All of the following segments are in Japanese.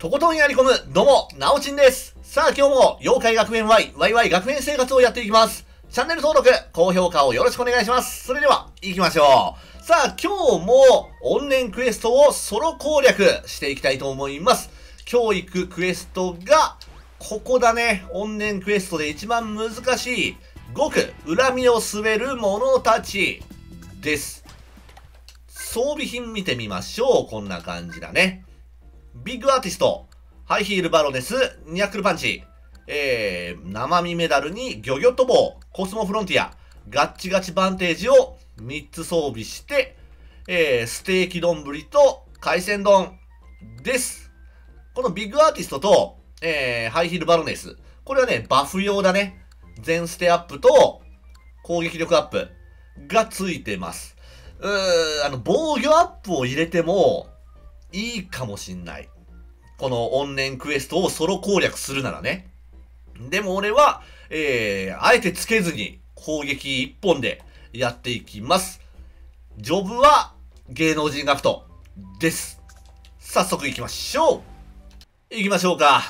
とことんやり込む、どうも、なおちんです。さあ今日も、妖怪学園 Y、YY 学園生活をやっていきます。チャンネル登録、高評価をよろしくお願いします。それでは、行きましょう。さあ今日も、怨念クエストをソロ攻略していきたいと思います。教育クエストが、ここだね。怨念クエストで一番難しい、極恨みを滑る者たちです。装備品見てみましょう。こんな感じだね。ビッグアーティスト、ハイヒールバロネス、ニャックルパンチ、えー、生身メダルにギョギョット棒、コスモフロンティア、ガッチガチバンテージを3つ装備して、えー、ステーキ丼と海鮮丼です。このビッグアーティストと、えー、ハイヒールバロネス、これはね、バフ用だね。全ステアップと攻撃力アップがついてます。うー、あの、防御アップを入れても、いいかもしんない。この怨念クエストをソロ攻略するならね。でも俺は、えー、あえてつけずに攻撃一本でやっていきます。ジョブは芸能人学徒です。早速行きましょう行きましょうか。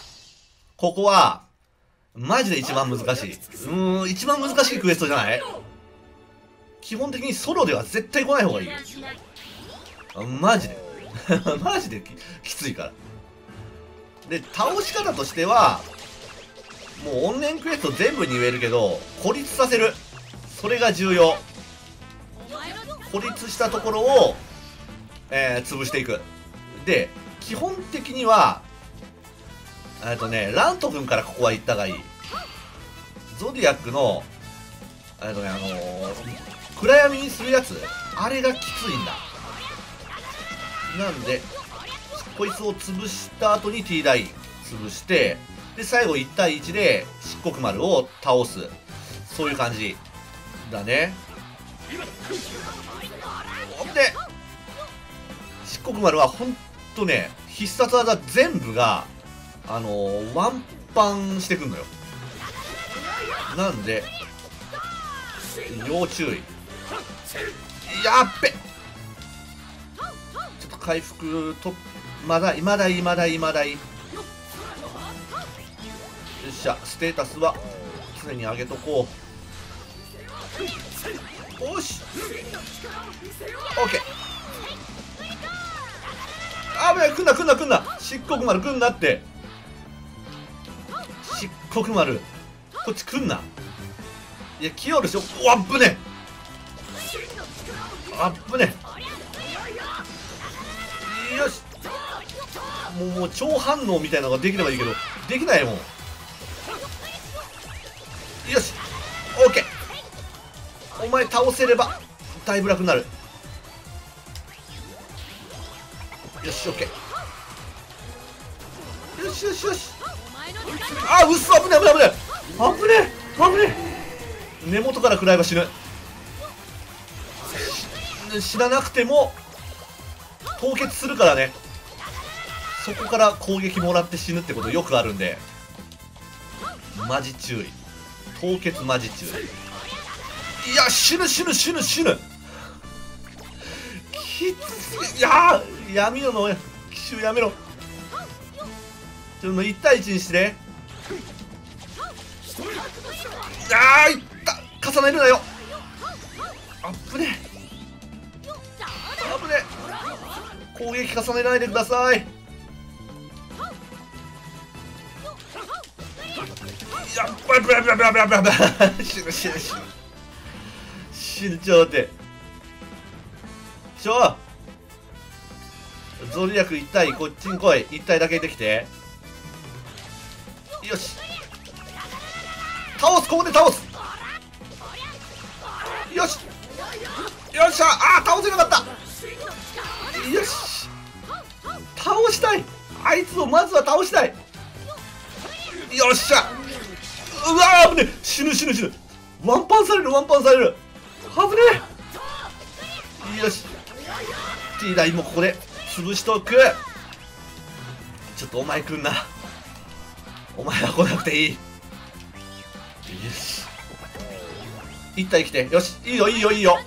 ここは、マジで一番難しい。うーん、一番難しいクエストじゃない？基本的にソロでは絶対来ない方がいい。マジで。マジできついから。で、倒し方としては、もう怨念クエスト全部に言えるけど、孤立させる。それが重要。孤立したところを、えー、潰していく。で、基本的には、えっとね、ラント君からここは行ったがいい。ゾディアックの、えっとね、あのー、暗闇にするやつあれがきついんだ。なんで、こいつを潰した後に T ダイ潰して、で、最後1対1で漆黒丸を倒す。そういう感じだね。ほんで、漆黒丸はほんとね、必殺技全部が、あのー、ワンパンしてくんのよ。なんで、要注意。やっべ回復と、まだい、まだい、まだい、まだい。よっしゃ、ステータスは常に上げとこう。よし。オッケー。あぶね来んな来んな来んな。漆黒丸来んなって。漆黒丸。こっち来んな。いや来よるでしょ。おあっぶねあっぶねよし。もう超反応みたいなのができればいいけどできないもん。よし。オッケー。お前倒せればだいぶ楽になる。よしオッケー。よしよしよし。あうっそ危ね危ね危ね危ね危ね根元から食らえば死ぬ死ななくても凍結するからね。そこから攻撃もらって死ぬってことよくあるんで。マジ注意。凍結マジ注意。いや死ぬ死ぬ死ぬ死ぬ。きつい。いやー闇のの奇襲やめろ。ちょっと1対1にして。あーいった。重ねるなよ。あっぶねあ攻撃重ねないでください。やっばいぶやぶやぶやぶやぶやぶ死ぬ死ぬ死ぬ死ぬちょっと待ってちょゾリアク1体こっちに来い1体だけできてよし倒すここで倒すよしよっしゃあー倒せなかったよし倒したい。あいつをまずは倒したい。よっしゃ。うわー危ねえ。死ぬ死ぬ死ぬ。ワンパンされるワンパンされる。危ねえ。よし。T ダイもここで潰しとく。ちょっとお前来んな。お前は来なくていい。よし。一体来て。よし。いいよいいよいいよ。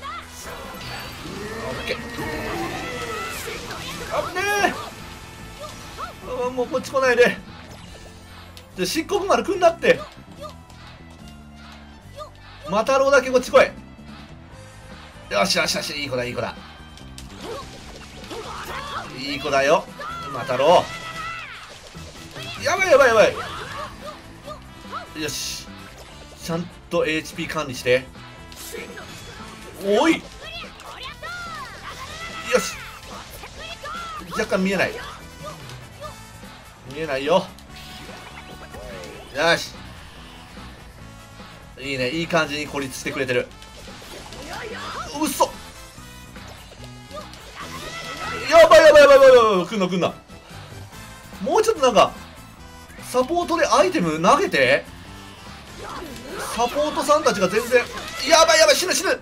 オッケー。危ねえ。んもうこっち来ないで。じゃ漆黒丸来んなって。マタロウだけこっち来い。よしよしよしいい子だいい子だ。いい子だよ。マタロウやばいやばいやばい。よし。ちゃんと HP 管理して。おい。よし。若干見えない。見えないよ。よし。いいね。いい感じに孤立してくれてる。うっそやばいやばいやばいやばいやばい。来んな来んな。もうちょっとなんかサポートでアイテム投げて。サポートさんたちが全然。やばいやばい死ぬ死ぬ。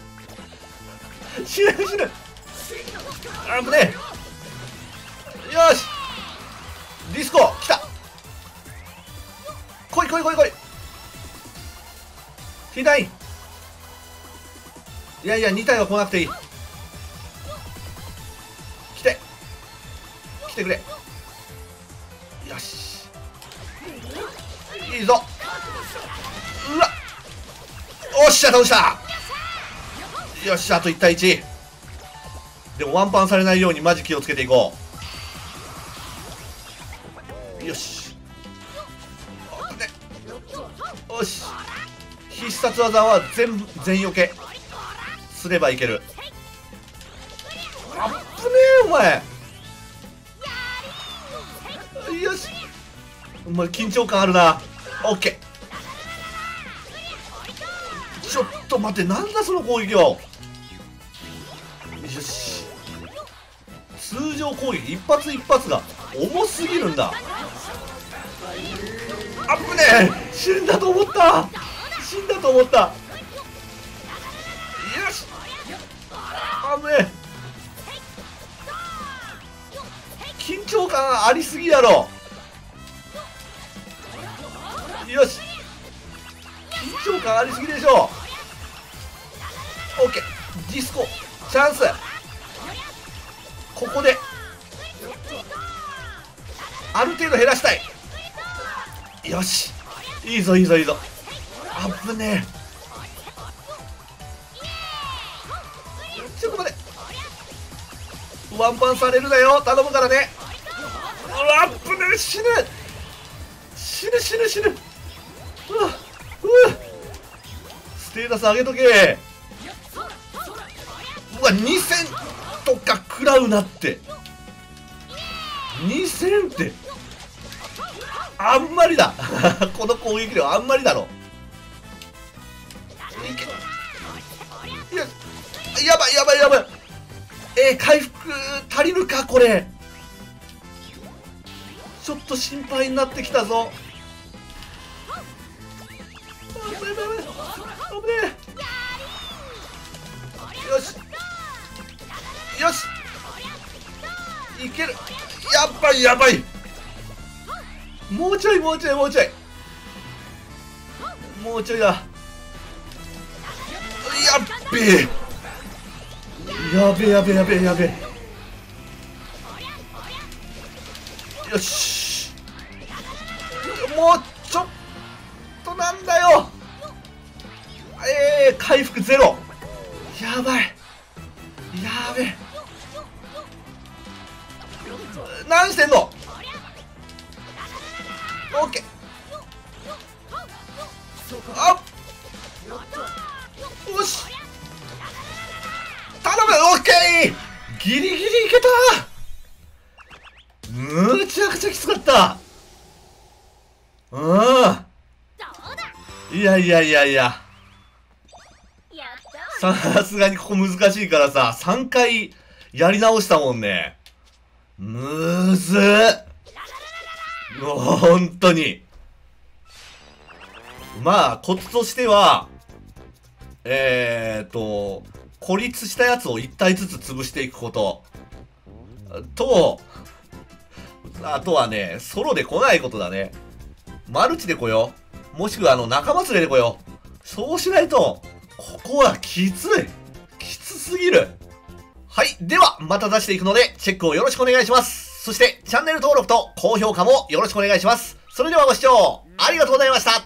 死ぬ死ぬ。あぶねよし。ィスコ来た。来い来い来い来い。ティダインいやいや2体は来なくていい。来て。来てくれ。よし。いいぞ。うわ。おっしゃ倒した。よっしゃあと1対1でもワンパンされないようにマジ気をつけていこう。よし。必殺技は全部全避け。すればいける。あっぶねえお前。よし。お前緊張感あるな。オッケー。ちょっと待ってなんだその攻撃はよし。通常攻撃一発一発が重すぎるんだ。あぶねえ。死んだと思った。死んだと思った。よし。あぶねえ。緊張感ありすぎやろ。よし。緊張感ありすぎでしょ。オッケー。ディスコ。チャンス。ここで。ある程度減らしたい。よし。いいぞいいぞいいぞ。あぶねえ。ちょっと待て。ワンパンされるなよ。頼むからね。うわあぶねえ。死ぬ。死ぬ死ぬ死ぬ。うわうわ。ステータス上げとけ。うわ2000とか食らうなって。2000って。あんまりだ。この攻撃量あんまりだろ。いややばいやばいやばい。えー、回復足りるかこれ。ちょっと心配になってきたぞ。危ない危ない危ないよし。よし。いける。やばいやばい。もうちょいもうちょいもうちょい。もうちょいだ。やっべえ。やべえやべえやべえやべえ。よし。もうちょっとなんだよ。えー、回復ゼロ。やばい。やべえ。何してんの？オッケーあっ。よし。頼む。オッケーギリギリいけた。むちゃくちゃきつかった。うん。いやいやいやいや。さすがにここ難しいからさ3回やり直したもんね。むずっ。本当に。まあコツとしてはえーと孤立したやつを1体ずつ潰していくこと。とあとはねソロで来ないことだね。マルチで来よう。もしくはあの仲間連れで来よう。そうしないとここはきつい。きつすぎる。はいではまた出していくのでチェックをよろしくお願いします。そして、チャンネル登録と高評価もよろしくお願いします。それではご視聴ありがとうございました。